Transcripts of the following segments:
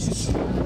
Ships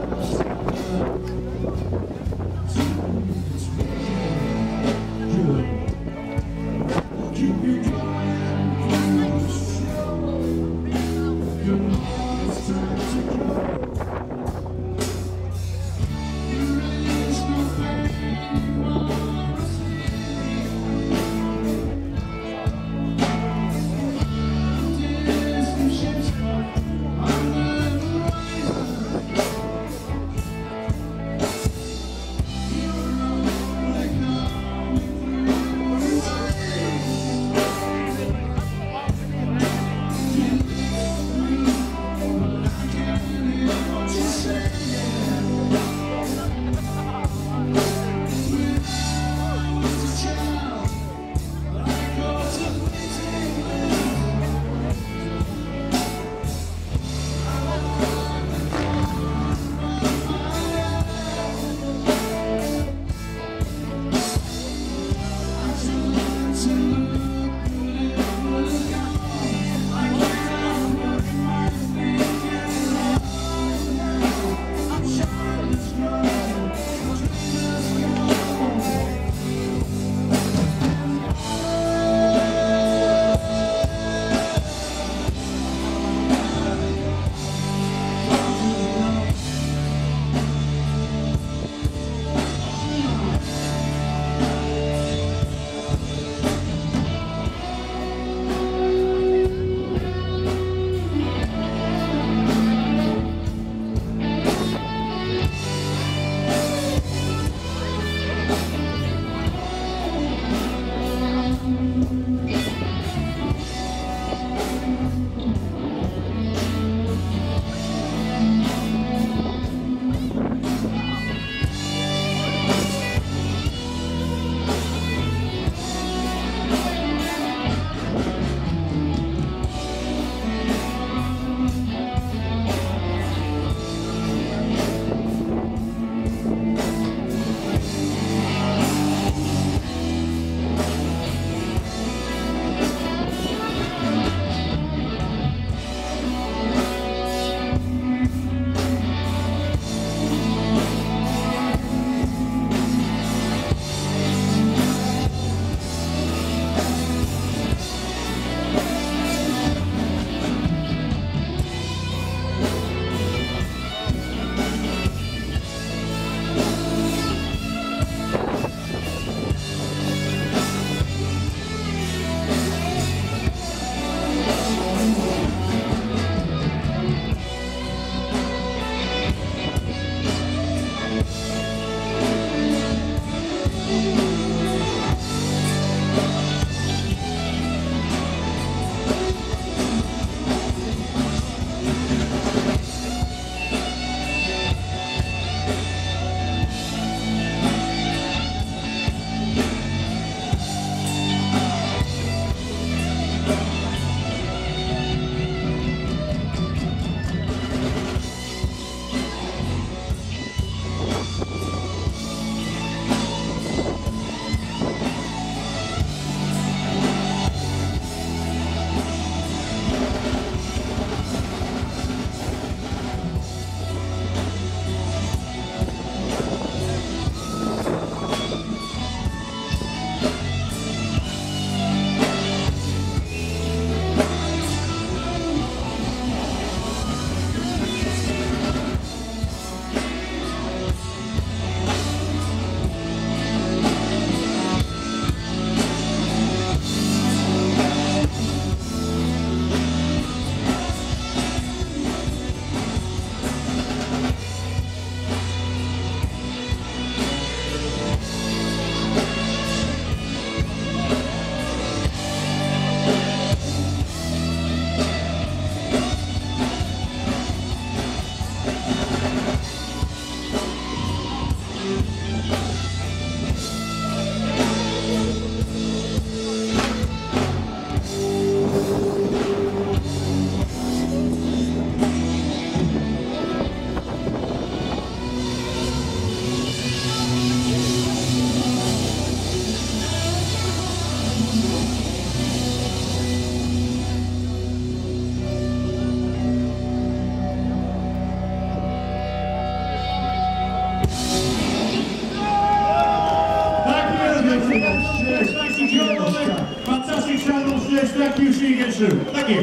Thank you. See you again soon. Thank you.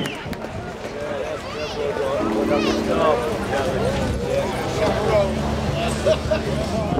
Yeah,